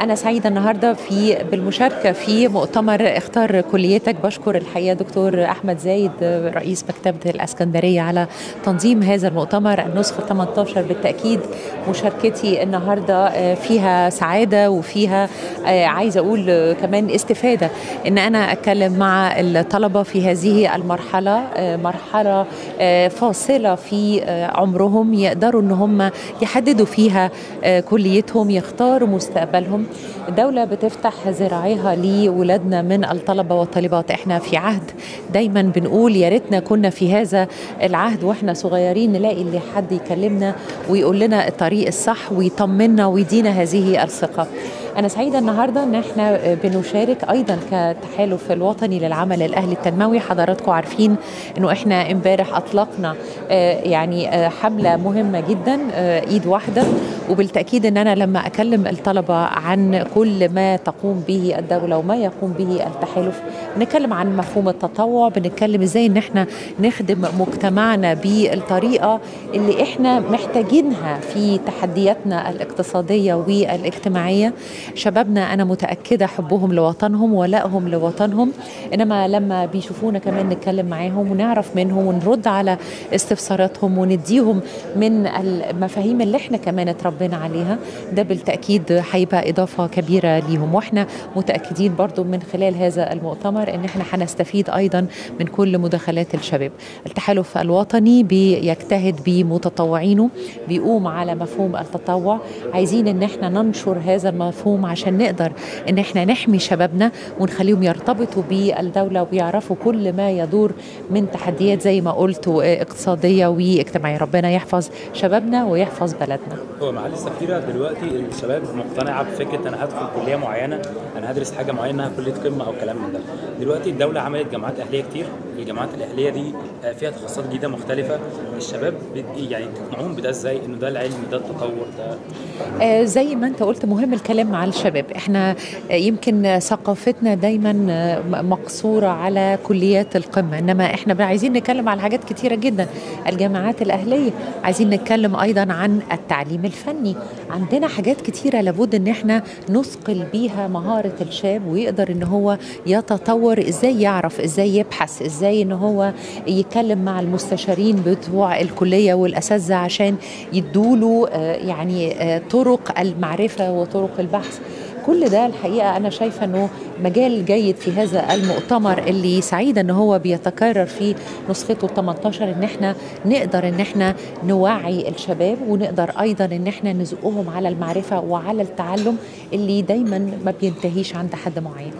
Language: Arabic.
أنا سعيدة النهاردة في بالمشاركة في مؤتمر اختار كليتك. بشكر الحقيقة دكتور أحمد زايد رئيس مكتبة الأسكندرية على تنظيم هذا المؤتمر. النسخة 18 بالتأكيد مشاركتي النهاردة فيها سعادة وفيها عايزة أقول كمان استفادة. إن أنا أتكلم مع الطلبة في هذه المرحلة مرحلة فاصلة في عمرهم يقدروا إن هم يحددوا فيها كليتهم يختاروا مستقبلهم. الدولة بتفتح ذراعيها لولادنا من الطلبة والطالبات. إحنا في عهد دايما بنقول يا ريتنا كنا في هذا العهد وإحنا صغيرين نلاقي اللي حد يكلمنا ويقول لنا الطريق الصح ويطمنا ويدينا هذه الثقة. أنا سعيدة النهاردة إن إحنا بنشارك أيضا كتحالف الوطني للعمل الأهلي التنموي. حضراتكم عارفين إنه إحنا إمبارح أطلقنا يعني حملة مهمة جدا إيد واحدة. وبالتأكيد إن أنا لما أكلم الطلبة عن كل ما تقوم به الدولة وما يقوم به التحالف بنتكلم عن مفهوم التطوع بنتكلم إزاي إن إحنا نخدم مجتمعنا بالطريقة اللي إحنا محتاجينها في تحدياتنا الاقتصادية والاجتماعية. شبابنا أنا متأكدة حبهم لوطنهم ولائهم لوطنهم إنما لما بيشوفونا كمان نتكلم معاهم ونعرف منهم ونرد على استفساراتهم ونديهم من المفاهيم اللي إحنا كمان اتربينا عليها. ده بالتأكيد هيبقى إضافة كبيرة ليهم. وإحنا متأكدين برضو من خلال هذا المؤتمر إن إحنا هنستفيد أيضا من كل مداخلات الشباب. التحالف الوطني بيجتهد بمتطوعينه بيقوم على مفهوم التطوع. عايزين إن إحنا ننشر هذا المفهوم عشان نقدر إن إحنا نحمي شبابنا ونخليهم يرتبطوا بالدولة ويعرفوا كل ما يدور من تحديات زي ما قلت اقتصادية واجتماعية. ربنا يحفظ شبابنا ويحفظ بلدنا. هو معالي السفيرة دلوقتي الشباب مقتنعة بفكرة أنا هدخل كلية معينة أنا هدرس حاجة معينة إنها كلية قمة أو كلام من ده. دلوقتي الدولة عملت جامعات أهلية كتير. الجامعات الأهلية دي فيها تخصصات جديدة مختلفة. الشباب يعني تقنعهم بده إزاي؟ إنه ده العلم ده التطور ده آه زي ما أنت قلت مهم الكلام مع الشباب. إحنا يمكن ثقافتنا دايما مقصورة على كليات القمة. إنما إحنا عايزين نتكلم على حاجات كتيرة جدا. الجامعات الأهلية عايزين نتكلم أيضا عن التعليم الفني. عندنا حاجات كتيرة لابد إن إحنا نثقل بيها مهارة الشاب ويقدر إن هو يتطور إزاي يعرف إزاي يبحث إزاي إن هو يتكلم مع المستشارين بتوع الكلية والأساتذة عشان يدوله يعني طرق المعرفة وطرق البحث. كل ده الحقيقة أنا شايفة أنه مجال جيد في هذا المؤتمر اللي سعيدة أنه هو بيتكرر في نسخته 18 أن إحنا نقدر أن إحنا نوعي الشباب ونقدر أيضا أن إحنا نزقهم على المعرفة وعلى التعلم اللي دايما ما بينتهيش عند حد معين.